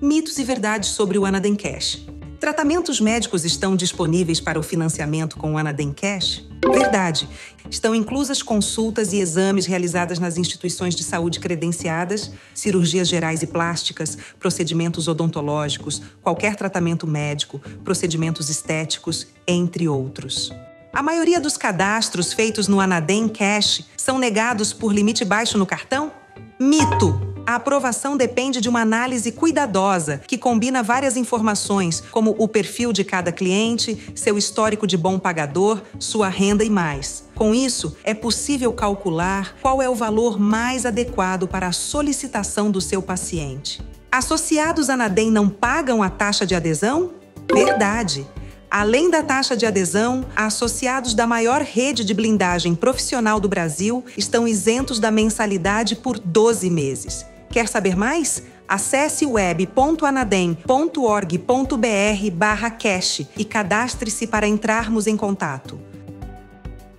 Mitos e verdades sobre o Anadem Cash. Tratamentos médicos estão disponíveis para o financiamento com o Anadem Cash? Verdade. Estão inclusas consultas e exames realizadas nas instituições de saúde credenciadas, cirurgias gerais e plásticas, procedimentos odontológicos, qualquer tratamento médico, procedimentos estéticos, entre outros. A maioria dos cadastros feitos no Anadem Cash são negados por limite baixo no cartão? Mito! A aprovação depende de uma análise cuidadosa que combina várias informações, como o perfil de cada cliente, seu histórico de bom pagador, sua renda e mais. Com isso, é possível calcular qual é o valor mais adequado para a solicitação do seu paciente. Associados à NADEM não pagam a taxa de adesão? Verdade! Além da taxa de adesão, associados da maior rede de blindagem profissional do Brasil estão isentos da mensalidade por 12 meses. Quer saber mais? Acesse web.anadem.org.br barra cash e cadastre-se para entrarmos em contato.